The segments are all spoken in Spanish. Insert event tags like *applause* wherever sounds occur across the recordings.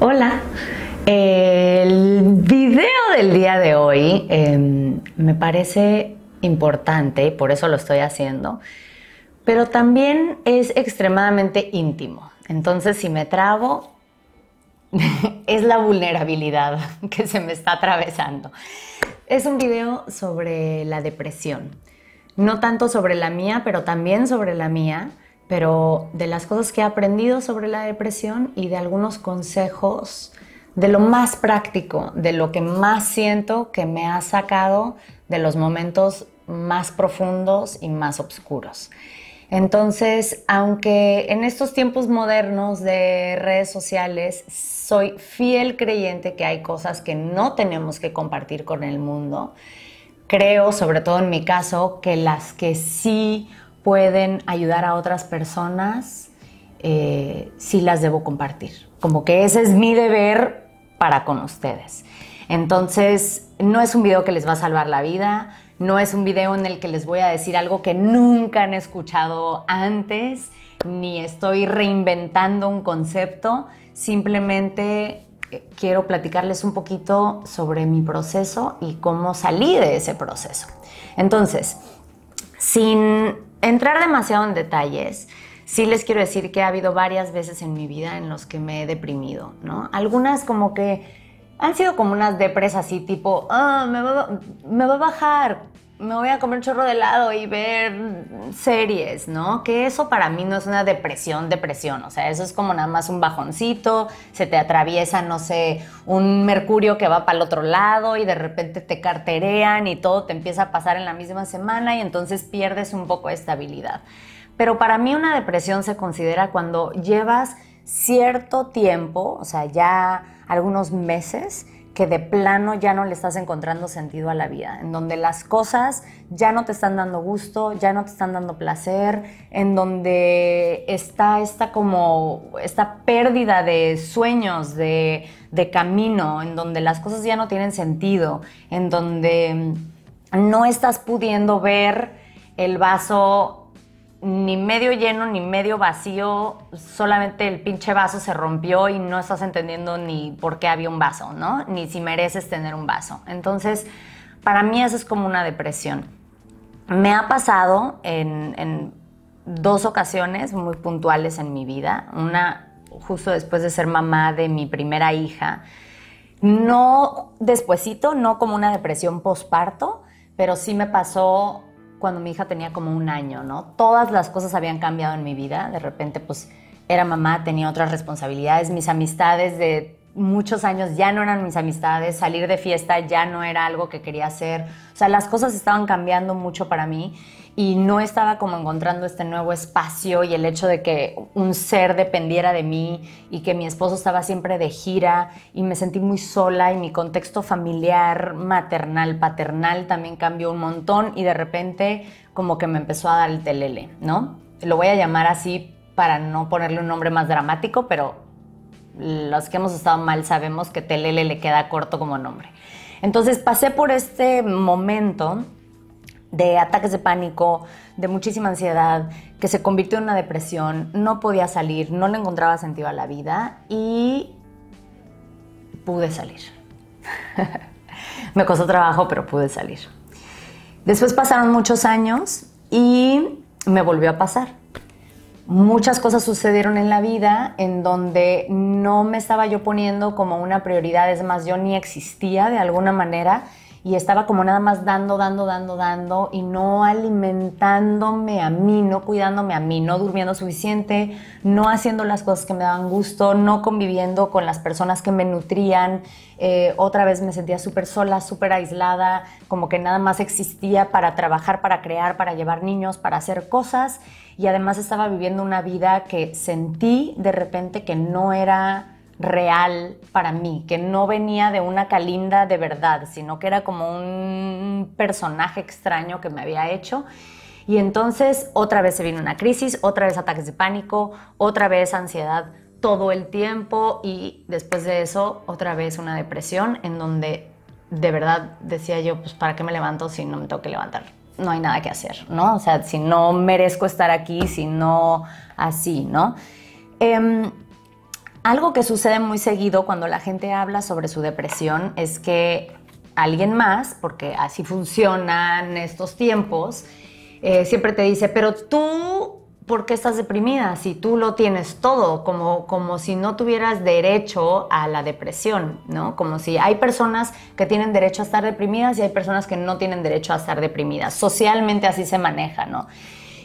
Hola, el video del día de hoy em, me parece importante y por eso lo estoy haciendo, pero también es extremadamente íntimo. Entonces, si me trabo, *laughs* es la vulnerabilidad *laughs* que se me está atravesando. Es un video sobre la depresión. No tanto sobre la mía, pero también sobre la mía pero de las cosas que he aprendido sobre la depresión y de algunos consejos de lo más práctico, de lo que más siento que me ha sacado de los momentos más profundos y más oscuros. Entonces, aunque en estos tiempos modernos de redes sociales soy fiel creyente que hay cosas que no tenemos que compartir con el mundo, creo, sobre todo en mi caso, que las que sí pueden ayudar a otras personas, eh, sí las debo compartir. Como que ese es mi deber para con ustedes. Entonces, no es un video que les va a salvar la vida, no es un video en el que les voy a decir algo que nunca han escuchado antes, ni estoy reinventando un concepto, simplemente eh, quiero platicarles un poquito sobre mi proceso y cómo salí de ese proceso. Entonces, sin entrar demasiado en detalles, sí les quiero decir que ha habido varias veces en mi vida en los que me he deprimido, ¿no? Algunas como que han sido como unas depresas así, tipo, ah, me, va, me va a bajar, me voy a comer chorro de helado y ver series, ¿no? Que eso para mí no es una depresión, depresión, o sea, eso es como nada más un bajoncito, se te atraviesa, no sé, un mercurio que va para el otro lado y de repente te carterean y todo te empieza a pasar en la misma semana y entonces pierdes un poco de estabilidad. Pero para mí una depresión se considera cuando llevas cierto tiempo, o sea, ya algunos meses, que de plano ya no le estás encontrando sentido a la vida, en donde las cosas ya no te están dando gusto, ya no te están dando placer, en donde está esta como esta pérdida de sueños, de, de camino, en donde las cosas ya no tienen sentido, en donde no estás pudiendo ver el vaso ni medio lleno ni medio vacío, solamente el pinche vaso se rompió y no estás entendiendo ni por qué había un vaso, ¿no? Ni si mereces tener un vaso. Entonces, para mí eso es como una depresión. Me ha pasado en, dos ocasiones muy puntuales en mi vida. Una justo después de ser mamá de mi primera hija. No despuesito, no como una depresión posparto, pero sí me pasó cuando mi hija tenía como un año, ¿no? Todas las cosas habían cambiado en mi vida. De repente, pues, era mamá, tenía otras responsabilidades. Mis amistades de muchos años ya no eran mis amistades. Salir de fiesta ya no era algo que quería hacer. O sea, las cosas estaban cambiando mucho para mí y no estaba como encontrando este nuevo espacio y el hecho de que un ser dependiera de mí y que mi esposo estaba siempre de gira y me sentí muy sola y mi contexto familiar, maternal, paternal también cambió un montón y de repente como que me empezó a dar el telele, ¿no? Lo voy a llamar así para no ponerle un nombre más dramático, pero los que hemos estado mal sabemos que telele le queda corto como nombre. Entonces pasé por este momento de ataques de pánico, de muchísima ansiedad, que se convirtió en una depresión, no podía salir, no le encontraba sentido a la vida y pude salir. *laughs* Me costó trabajo, pero pude salir. Después pasaron muchos años y me volvió a pasar. Muchas cosas sucedieron en la vida en donde no me estaba yo poniendo como una prioridad, es más, yo ni existía de alguna manera y estaba como nada más dando, dando, dando, dando y no alimentándome a mí, no cuidándome a mí, no durmiendo suficiente, no haciendo las cosas que me daban gusto, no conviviendo con las personas que me nutrían. Eh, otra vez me sentía súper sola, súper aislada, como que nada más existía para trabajar, para crear, para llevar niños, para hacer cosas y además estaba viviendo una vida que sentí de repente que no era real para mí, que no venía de una calinda de verdad, sino que era como un personaje extraño que me había hecho. Y entonces otra vez se vino una crisis, otra vez ataques de pánico, otra vez ansiedad todo el tiempo y después de eso otra vez una depresión en donde de verdad decía yo, pues ¿para qué me levanto si no me tengo que levantar? No hay nada que hacer, ¿no? O sea, si no merezco estar aquí, si no así, ¿no? Em, algo que sucede muy seguido cuando la gente habla sobre su depresión es que alguien más, porque así funcionan estos tiempos, eh, siempre te dice, pero tú, ¿por qué estás deprimida? Si tú lo tienes todo, como, como si no tuvieras derecho a la depresión, ¿no? Como si hay personas que tienen derecho a estar deprimidas y hay personas que no tienen derecho a estar deprimidas. Socialmente así se maneja, ¿no?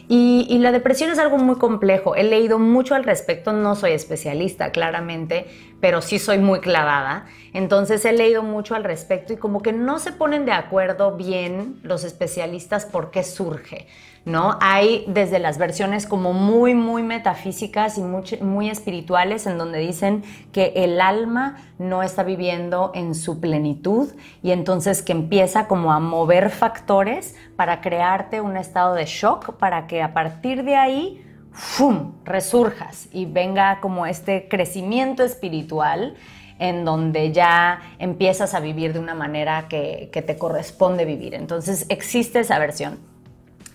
Y, la depresión es algo muy complejo. He leído mucho al respecto, no soy especialista claramente, pero sí soy muy clavada. Entonces he leído mucho al respecto y como que no se ponen de acuerdo bien los especialistas por qué surge. ¿No? Hay desde las versiones como muy, muy metafísicas y muy, muy, espirituales en donde dicen que el alma no está viviendo en su plenitud y entonces que empieza como a mover factores para crearte un estado de shock para que a partir de ahí, ¡fum!, resurjas y venga como este crecimiento espiritual en donde ya empiezas a vivir de una manera que, que te corresponde vivir. Entonces existe esa versión.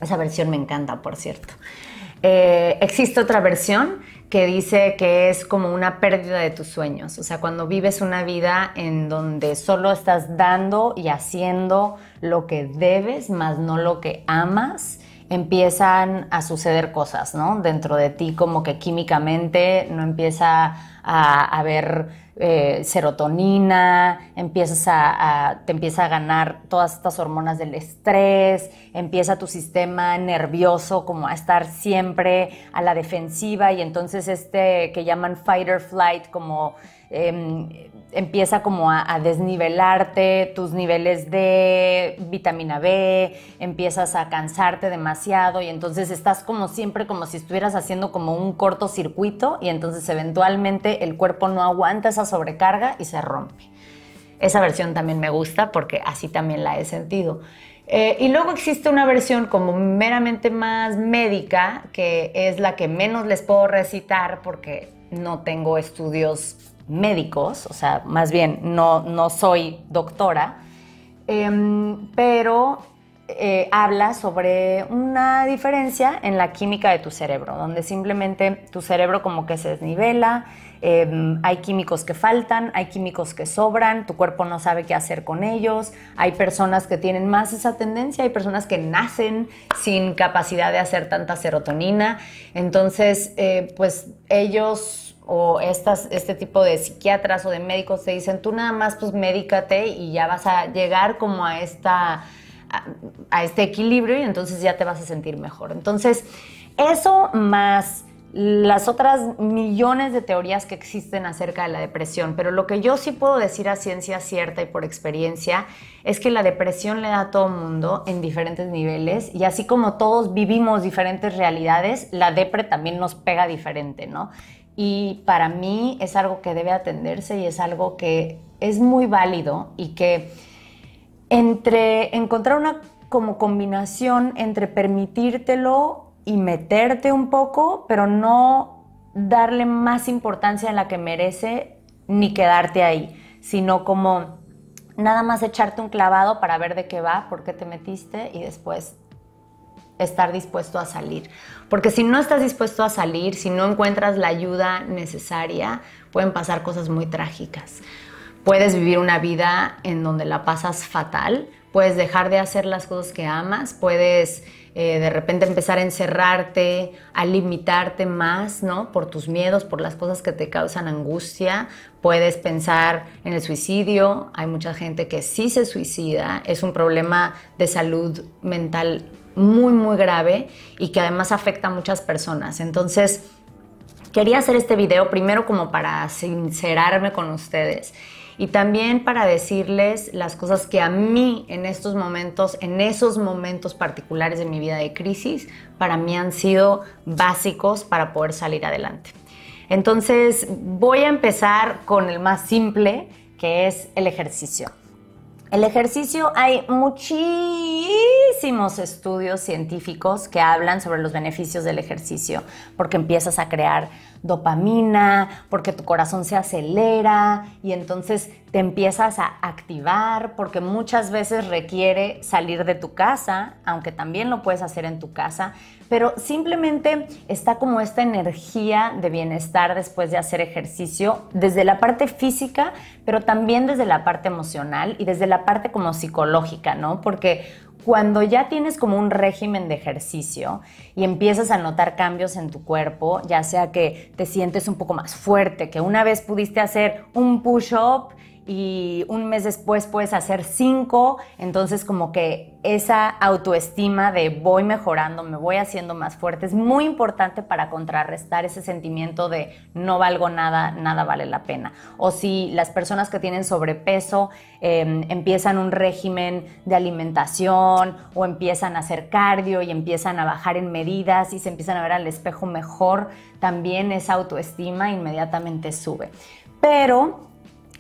Esa versión me encanta, por cierto. Eh, existe otra versión que dice que es como una pérdida de tus sueños, o sea, cuando vives una vida en donde solo estás dando y haciendo lo que debes, más no lo que amas, empiezan a suceder cosas, ¿no? Dentro de ti, como que químicamente no empieza a haber eh, serotonina, empiezas a, te empieza a ganar todas estas hormonas del estrés, empieza tu sistema nervioso como a estar siempre a la defensiva y entonces este que llaman fight or flight como Em, empieza como a, desnivelarte tus niveles de vitamina B, empiezas a cansarte demasiado y entonces estás como siempre como si estuvieras haciendo como un cortocircuito y entonces eventualmente el cuerpo no aguanta esa sobrecarga y se rompe. Esa versión también me gusta porque así también la he sentido. Eh, y luego existe una versión como meramente más médica, que es la que menos les puedo recitar porque no tengo estudios médicos, o sea, más bien no, no soy doctora, em, pero eh, habla sobre una diferencia en la química de tu cerebro, donde simplemente tu cerebro como que se desnivela, em, hay químicos que faltan, hay químicos que sobran, tu cuerpo no sabe qué hacer con ellos, hay personas que tienen más esa tendencia, hay personas que nacen sin capacidad de hacer tanta serotonina, entonces eh, pues ellos o estas, este tipo de psiquiatras o de médicos te dicen, tú nada más pues médicate y ya vas a llegar como a, esta, a, este equilibrio y entonces ya te vas a sentir mejor. Entonces, eso más las otras millones de teorías que existen acerca de la depresión, pero lo que yo sí puedo decir a ciencia cierta y por experiencia es que la depresión le da a todo mundo en diferentes niveles y así como todos vivimos diferentes realidades, la depre también nos pega diferente, ¿no? Y para mí es algo que debe atenderse y es algo que es muy válido y que entre encontrar una como combinación entre permitírtelo y meterte un poco, pero no darle más importancia en la que merece ni quedarte ahí, sino como nada más echarte un clavado para ver de qué va, por qué te metiste y después estar dispuesto a salir. Porque si no estás dispuesto a salir, si no encuentras la ayuda necesaria, pueden pasar cosas muy trágicas. Puedes vivir una vida en donde la pasas fatal, puedes dejar de hacer las cosas que amas, puedes eh, de repente empezar a encerrarte, a limitarte más, ¿no? Por tus miedos, por las cosas que te causan angustia. Puedes pensar en el suicidio. Hay mucha gente que sí se suicida. Es un problema de salud mental muy, muy grave y que además afecta a muchas personas. Entonces, quería hacer este video primero como para sincerarme con ustedes y también para decirles las cosas que a mí en estos momentos, en esos momentos particulares de mi vida de crisis, para mí han sido básicos para poder salir adelante. Entonces, voy a empezar con el más simple, que es el ejercicio. El ejercicio, hay muchísimos estudios científicos que hablan sobre los beneficios del ejercicio, porque empiezas a crear dopamina, porque tu corazón se acelera y entonces te empiezas a activar, porque muchas veces requiere salir de tu casa, aunque también lo puedes hacer en tu casa, pero simplemente está como esta energía de bienestar después de hacer ejercicio, desde la parte física, pero también desde la parte emocional y desde la parte como psicológica, ¿no? Porque cuando ya tienes como un régimen de ejercicio y empiezas a notar cambios en tu cuerpo, ya sea que te sientes un poco más fuerte, que una vez pudiste hacer un push-up y un mes después puedes hacer cinco, entonces como que esa autoestima de voy mejorando, me voy haciendo más fuerte, es muy importante para contrarrestar ese sentimiento de no valgo nada, nada vale la pena. O si las personas que tienen sobrepeso em, empiezan un régimen de alimentación o empiezan a hacer cardio y empiezan a bajar en medidas y se empiezan a ver al espejo mejor, también esa autoestima inmediatamente sube. Pero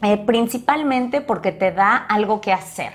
eh, principalmente porque te da algo que hacer.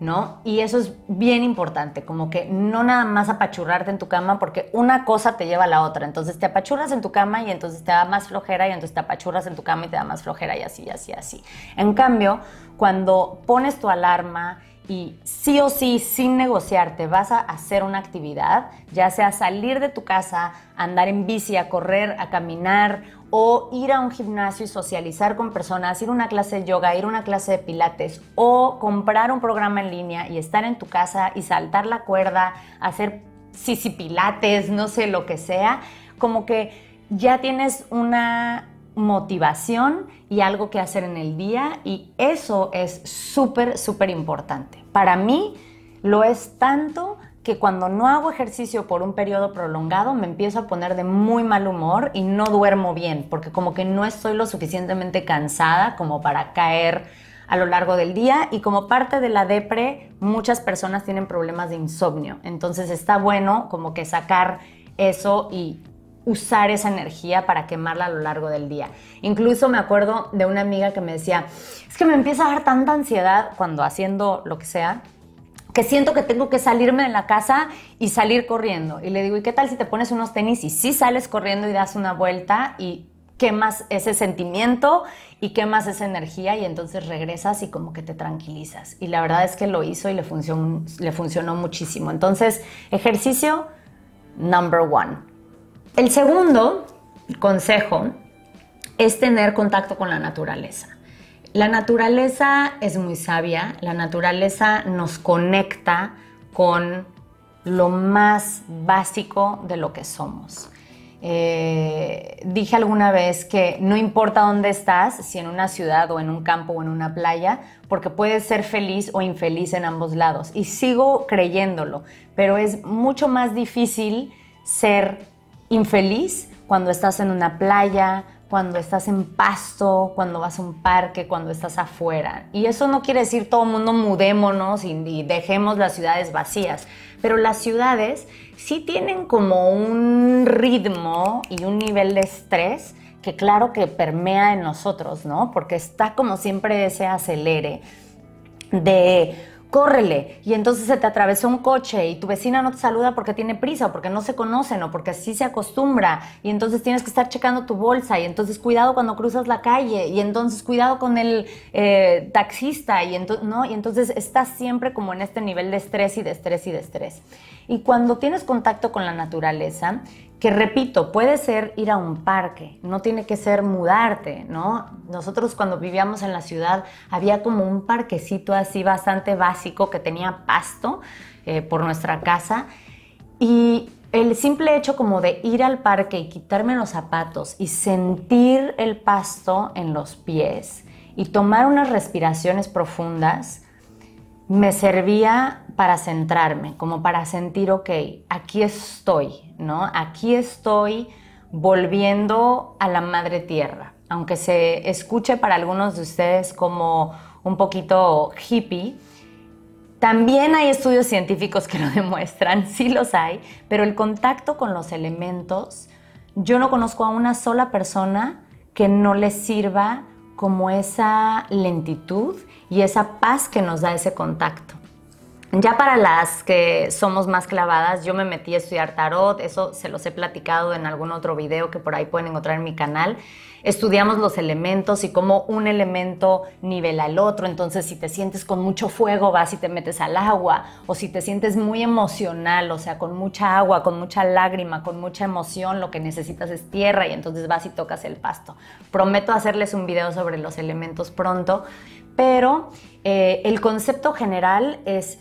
¿no? Y eso es bien importante, como que no nada más apachurrarte en tu cama porque una cosa te lleva a la otra. Entonces te apachurras en tu cama y entonces te da más flojera y entonces te apachurras en tu cama y te da más flojera y así, y así, así. En cambio, cuando pones tu alarma y sí o sí, sin negociarte, vas a hacer una actividad, ya sea salir de tu casa, andar en bici, a correr, a caminar o ir a un gimnasio y socializar con personas, ir a una clase de yoga, ir a una clase de pilates o comprar un programa en línea y estar en tu casa y saltar la cuerda, hacer sisi pilates, no sé lo que sea, como que ya tienes una motivación y algo que hacer en el día y eso es súper, súper importante. Para mí lo es tanto que cuando no hago ejercicio por un periodo prolongado me empiezo a poner de muy mal humor y no duermo bien, porque como que no estoy lo suficientemente cansada como para caer a lo largo del día y como parte de la depre muchas personas tienen problemas de insomnio, entonces está bueno como que sacar eso y usar esa energía para quemarla a lo largo del día. Incluso me acuerdo de una amiga que me decía, es que me empieza a dar tanta ansiedad cuando haciendo lo que sea, que siento que tengo que salirme de la casa y salir corriendo. Y le digo, ¿y qué tal si te pones unos tenis y sí sales corriendo y das una vuelta y quemas ese sentimiento y quemas esa energía y entonces regresas y como que te tranquilizas. Y la verdad es que lo hizo y le funcionó, le funcionó muchísimo. Entonces, ejercicio number one. El segundo consejo es tener contacto con la naturaleza. La naturaleza es muy sabia, la naturaleza nos conecta con lo más básico de lo que somos. Eh, dije alguna vez que no importa dónde estás, si en una ciudad o en un campo o en una playa, porque puedes ser feliz o infeliz en ambos lados. Y sigo creyéndolo, pero es mucho más difícil ser infeliz cuando estás en una playa, cuando estás en pasto, cuando vas a un parque, cuando estás afuera. Y eso no quiere decir todo mundo mudémonos y, y, dejemos las ciudades vacías, pero las ciudades sí tienen como un ritmo y un nivel de estrés que claro que permea en nosotros, ¿no? Porque está como siempre ese acelere de córrele. Y entonces se te atravesó un coche y tu vecina no te saluda porque tiene prisa o porque no se conocen o porque así se acostumbra. Y entonces tienes que estar checando tu bolsa y entonces cuidado cuando cruzas la calle y entonces cuidado con el eh, taxista y, y entonces estás siempre como en este nivel de estrés y de estrés y de estrés. Y cuando tienes contacto con la naturaleza, que repito, puede ser ir a un parque, no tiene que ser mudarte, ¿no? Nosotros cuando vivíamos en la ciudad había como un parquecito así bastante básico que tenía pasto eh, por nuestra casa y el simple hecho como de ir al parque y quitarme los zapatos y sentir el pasto en los pies y tomar unas respiraciones profundas, me servía para centrarme, como para sentir, ok, aquí estoy, ¿no? Aquí estoy volviendo a la madre tierra. Aunque se escuche para algunos de ustedes como un poquito hippie, también hay estudios científicos que lo *laughs* demuestran, sí los hay, pero el contacto con los elementos, yo no conozco a una sola persona que no le sirva como esa lentitud y esa paz que nos da ese contacto. Ya para las que somos más clavadas, yo me metí a estudiar tarot, eso se los he platicado en algún otro video que por ahí pueden encontrar en mi canal. Estudiamos los elementos y cómo un elemento nivela al otro, entonces si te sientes con mucho fuego vas y te metes al agua, o si te sientes muy emocional, o sea, con mucha agua, con mucha lágrima, con mucha emoción, lo que necesitas es tierra y entonces vas y tocas el pasto. Prometo hacerles un video sobre los elementos pronto, pero eh, el concepto general es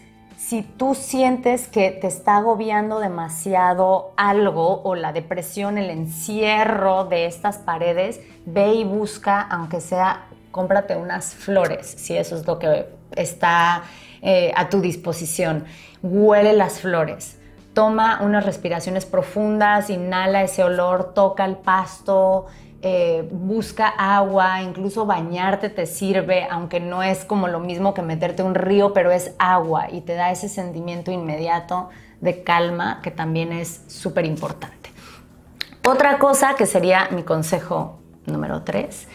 si tú sientes que te está agobiando demasiado algo o la depresión, el encierro de estas paredes, ve y busca, aunque sea, cómprate unas flores, si eso es lo que está eh, a tu disposición. Huele las flores. Toma unas respiraciones profundas, inhala ese olor, toca el pasto, eh, busca agua, incluso bañarte te sirve, aunque no es como lo mismo que meterte un río, pero es agua y te da ese sentimiento inmediato de calma que también es súper importante. Otra cosa que sería mi consejo número tres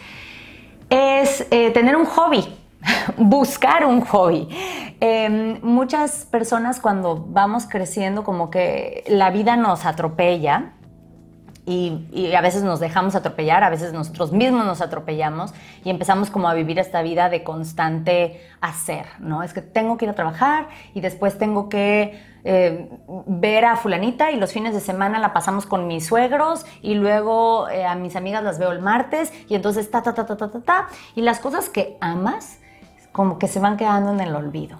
es eh, tener un hobby, *laughs* buscar un hobby. Em, muchas personas cuando vamos creciendo como que la vida nos atropella y, a veces nos dejamos atropellar, a veces nosotros mismos nos atropellamos y empezamos como a vivir esta vida de constante hacer, ¿no? Es que tengo que ir a trabajar y después tengo que eh, ver a fulanita y los fines de semana la pasamos con mis suegros y luego eh, a mis amigas las veo el martes y entonces ta, ta, ta, ta, ta, ta, ta. Y las cosas que amas como que se van quedando en el olvido.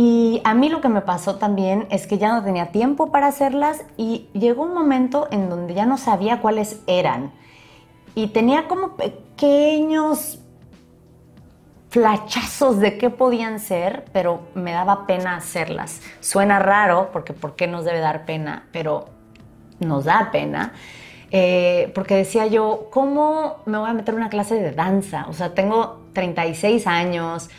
Y a mí lo que me pasó también es que ya no tenía tiempo para hacerlas y llegó un momento en donde ya no sabía cuáles eran. Y tenía como pequeños flachazos de qué podían ser, pero me daba pena hacerlas. Suena raro, porque ¿por qué nos debe dar pena? Pero nos da pena. Eh, porque decía yo, ¿cómo me voy a meter una clase de danza? O sea, tengo 36 años,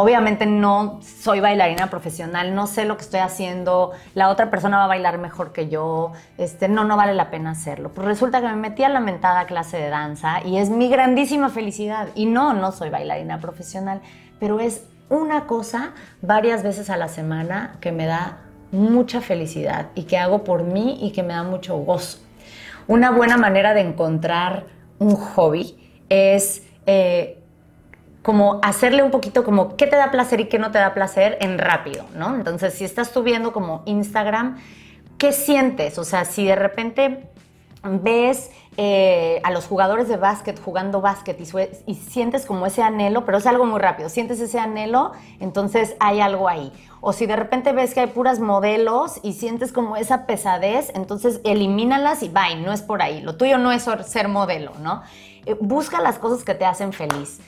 Obviamente no soy bailarina profesional, no sé lo que estoy haciendo, la otra persona va a bailar mejor que yo, este, no, no vale la pena hacerlo. Pues resulta que me metí a la mentada clase de danza y es mi grandísima felicidad. Y no, no soy bailarina profesional, pero es una cosa varias veces a la semana que me da mucha felicidad y que hago por mí y que me da mucho gozo. Una buena manera de encontrar un hobby es eh, como hacerle un poquito como qué te da placer y qué no te da placer en rápido, ¿no? Entonces, si estás subiendo como Instagram, ¿qué sientes? O sea, si de repente ves eh, a los jugadores de básquet jugando básquet y, sientes como ese anhelo, pero es algo muy rápido, sientes ese anhelo, entonces hay algo ahí. O si de repente ves que hay puras modelos y sientes como esa pesadez, entonces elimínalas y bye, no es por ahí. Lo tuyo no es ser modelo, ¿no? Eh, busca las cosas que te hacen feliz.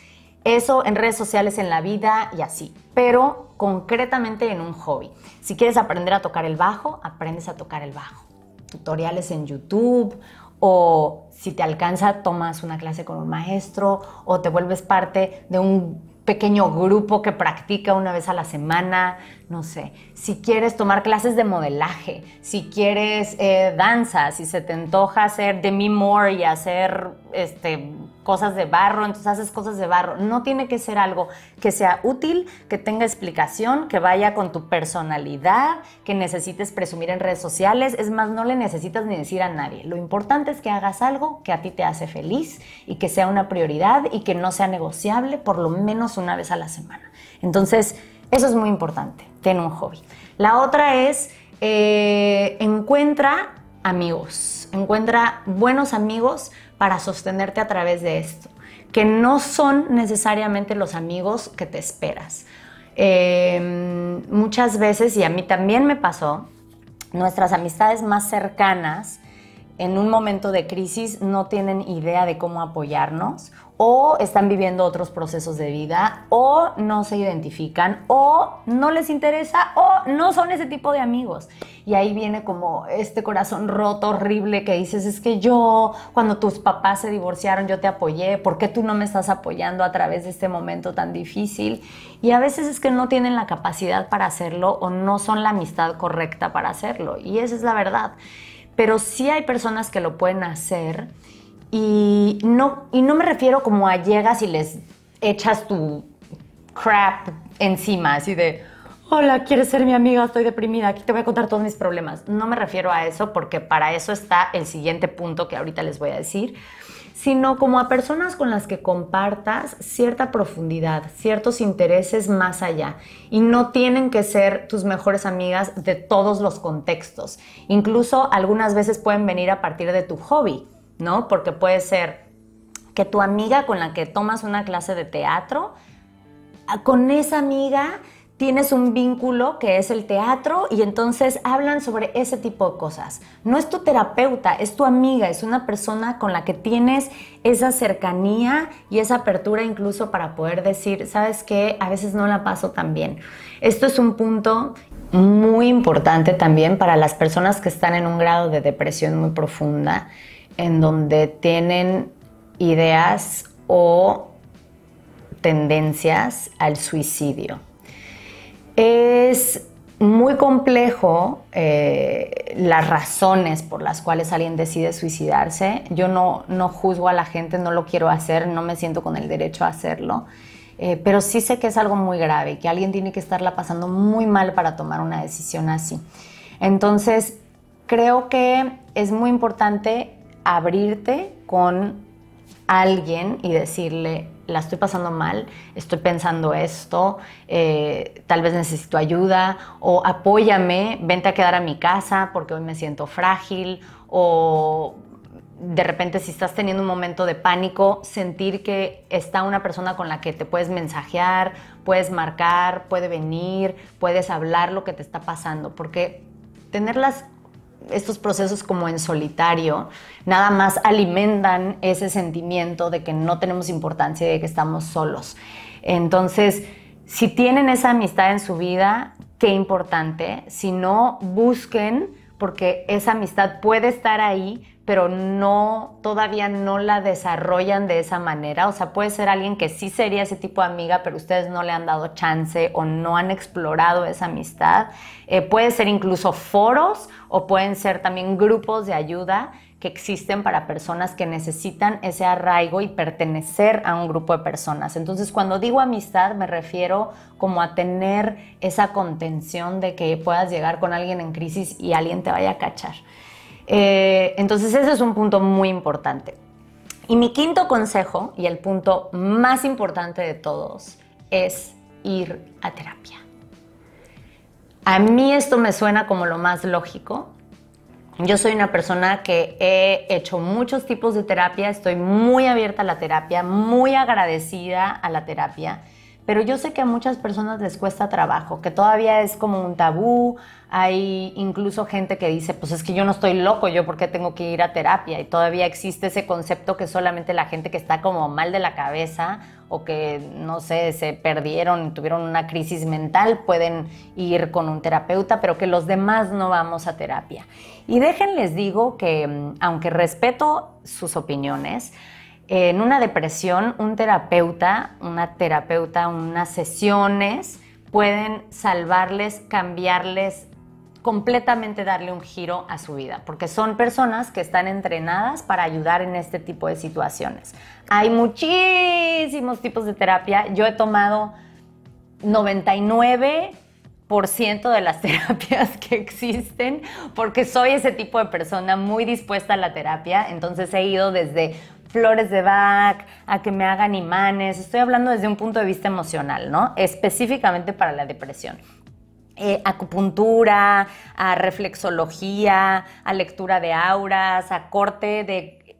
Eso en redes sociales, en la vida y así, pero concretamente en un hobby. Si quieres aprender a tocar el bajo, aprendes a tocar el bajo. Tutoriales en YouTube o si te alcanza, tomas una clase con un maestro o te vuelves parte de un pequeño grupo que practica una vez a la semana, no sé, si quieres tomar clases de modelaje, si quieres eh, danza, si se te antoja hacer Demi Moore y hacer este, cosas de barro, entonces haces cosas de barro. No tiene que ser algo que sea útil, que tenga explicación, que vaya con tu personalidad, que necesites presumir en redes sociales. Es más, no le necesitas ni decir a nadie. Lo importante es que hagas algo que a ti te hace feliz y que sea una prioridad y que no sea negociable por lo menos una vez a la semana. Entonces, eso es muy importante, ten un hobby. La otra es, eh, encuentra amigos, encuentra buenos amigos para sostenerte a través de esto, que no son necesariamente los amigos que te esperas. Em, muchas veces, y a mí también me pasó, nuestras amistades más cercanas en un momento de crisis no tienen idea de cómo apoyarnos o están viviendo otros procesos de vida o no se identifican o no les interesa o no son ese tipo de amigos. Y ahí viene como este corazón roto, horrible, que dices, es que yo, cuando tus papás se divorciaron, yo te apoyé, ¿por qué tú no me estás apoyando a través de este momento tan difícil? Y a veces es que no tienen la capacidad para hacerlo o no son la amistad correcta para hacerlo. Y esa es la verdad pero sí hay personas que lo pueden hacer y no, y no me refiero como a llegas y les echas tu crap encima, así de, hola, ¿quieres ser mi amiga? Estoy deprimida, aquí te voy a contar todos mis problemas. No me refiero a eso porque para eso está el siguiente punto que ahorita les voy a decir sino como a personas con las que compartas cierta profundidad, ciertos intereses más allá. Y no tienen que ser tus mejores amigas de todos los contextos. Incluso algunas veces pueden venir a partir de tu hobby, ¿no? Porque puede ser que tu amiga con la que tomas una clase de teatro, con esa amiga tienes un vínculo que es el teatro y entonces hablan sobre ese tipo de cosas. No es tu terapeuta, es tu amiga, es una persona con la que tienes esa cercanía y esa apertura incluso para poder decir, sabes qué, a veces no la paso tan bien. Esto es un punto muy importante también para las personas que están en un grado de depresión muy profunda, en donde tienen ideas o tendencias al suicidio. Es muy complejo eh, las razones por las cuales alguien decide suicidarse. Yo no, no juzgo a la gente, no lo quiero hacer, no me siento con el derecho a hacerlo. Eh, pero sí sé que es algo muy grave, que alguien tiene que estarla pasando muy mal para tomar una decisión así. Entonces, creo que es muy importante abrirte con alguien y decirle, la estoy pasando mal, estoy pensando esto, eh, tal vez necesito ayuda, o apóyame, vente a quedar a mi casa porque hoy me siento frágil, o de repente si estás teniendo un momento de pánico, sentir que está una persona con la que te puedes mensajear, puedes marcar, puede venir, puedes hablar lo que te está pasando, porque tener las estos procesos como en solitario nada más alimentan ese sentimiento de que no tenemos importancia y de que estamos solos. Entonces, si tienen esa amistad en su vida, qué importante. Si no, busquen porque esa amistad puede estar ahí, pero no todavía no la desarrollan de esa manera. O sea, puede ser alguien que sí sería ese tipo de amiga, pero ustedes no le han dado chance o no han explorado esa amistad. Eh, puede ser incluso foros o pueden ser también grupos de ayuda que existen para personas que necesitan ese arraigo y pertenecer a un grupo de personas. Entonces, cuando digo amistad, me refiero como a tener esa contención de que puedas llegar con alguien en crisis y alguien te vaya a cachar. Eh, entonces, ese es un punto muy importante. Y mi quinto consejo, y el punto más importante de todos, es ir a terapia. A mí esto me suena como lo más lógico, yo soy una persona que he hecho muchos tipos de terapia, estoy muy abierta a la terapia, muy agradecida a la terapia, pero yo sé que a muchas personas les cuesta trabajo, que todavía es como un tabú, hay incluso gente que dice, pues es que yo no estoy loco, yo por qué tengo que ir a terapia, y todavía existe ese concepto que solamente la gente que está como mal de la cabeza o que, no sé, se perdieron, tuvieron una crisis mental, pueden ir con un terapeuta, pero que los demás no vamos a terapia. Y déjenles digo que, mm, aunque respeto sus opiniones, en una depresión, un terapeuta, una terapeuta, unas sesiones pueden salvarles, cambiarles completamente darle un giro a su vida, porque son personas que están entrenadas para ayudar en este tipo de situaciones. Hay muchísimos tipos de terapia. Yo he tomado 99% de las *laughs* terapias que existen, porque soy ese tipo de persona muy dispuesta a la terapia. Entonces he ido desde flores de Bach, a que me hagan imanes. Estoy hablando desde un punto de vista emocional, ¿no? Específicamente para la depresión. Eh, acupuntura, a reflexología, a lectura de auras, a corte de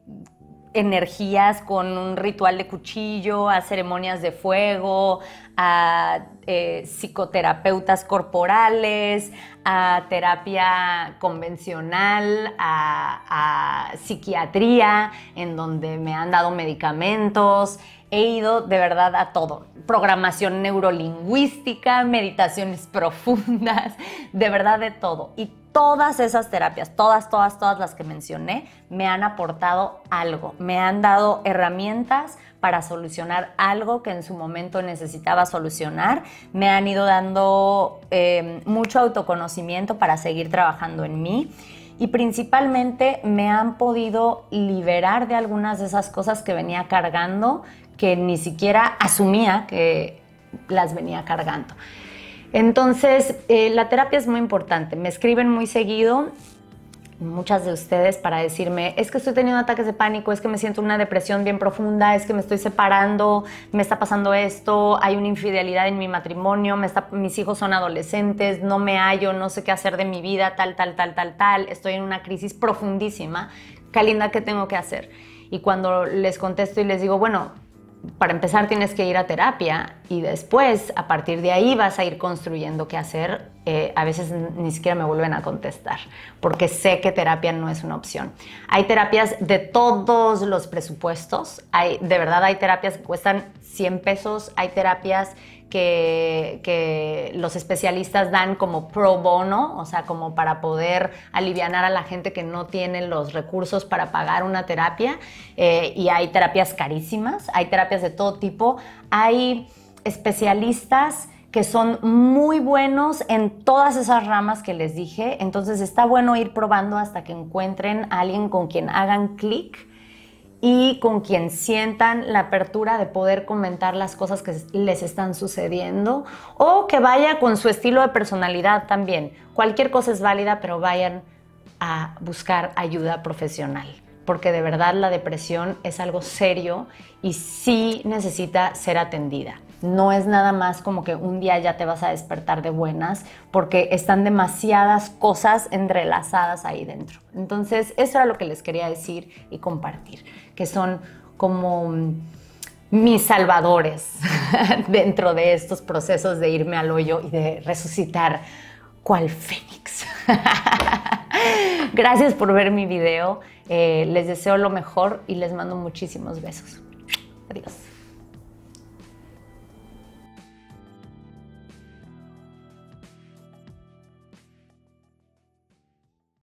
energías con un ritual de cuchillo, a ceremonias de fuego, a eh, psicoterapeutas corporales, a terapia convencional, a, psiquiatría, en donde me han dado medicamentos. He ido de verdad a todo. Programación neurolingüística, meditaciones profundas, de verdad de todo. Y todas esas terapias, todas, todas, todas las que mencioné, me han aportado algo, me han dado herramientas para solucionar algo que en su momento necesitaba solucionar. Me han ido dando em, mucho autoconocimiento para seguir trabajando en mí y principalmente me han podido liberar de algunas de esas cosas que venía cargando que ni siquiera asumía que las venía cargando. Entonces, eh, la terapia es muy importante. Me escriben muy seguido muchas de ustedes para decirme, es que estoy teniendo ataques de pánico, es que me siento una depresión bien profunda, es que me estoy separando, me está pasando esto, hay una infidelidad en mi matrimonio, mis hijos son adolescentes, no me hallo, no sé qué hacer de mi vida, tal, tal, tal, tal, tal, estoy en una crisis profundísima, Calinda, ¿qué tengo que hacer? Y cuando les contesto y les digo, bueno, para empezar tienes que ir a terapia y después a partir de ahí vas a ir construyendo qué hacer. Eh, a veces ni siquiera me vuelven a contestar porque sé que terapia no es una opción. Hay terapias de todos los presupuestos. Hay, de verdad hay terapias que cuestan 100 pesos. Hay terapias que, los especialistas dan como pro bono, o sea, como para poder aliviar a la gente que no tiene los recursos para pagar una terapia. Eh, y hay terapias carísimas, hay terapias de todo tipo. Hay especialistas que son muy buenos en todas esas ramas que les dije. Entonces está bueno ir probando hasta que encuentren a alguien con quien hagan clic y con quien sientan la apertura de poder comentar las cosas que les están sucediendo o que vaya con su estilo de personalidad también. Cualquier cosa es válida, pero vayan a buscar ayuda profesional, porque de verdad la depresión es algo serio y sí necesita ser atendida. No es nada más como que un día ya te vas a despertar de buenas, porque están demasiadas cosas entrelazadas ahí dentro. Entonces, eso era lo que les quería decir y compartir, que son como mis salvadores *laughs* dentro de estos procesos de irme al hoyo y de resucitar cual fénix. *laughs* Gracias por ver mi video. Eh, les deseo lo mejor y les mando muchísimos besos. Adiós.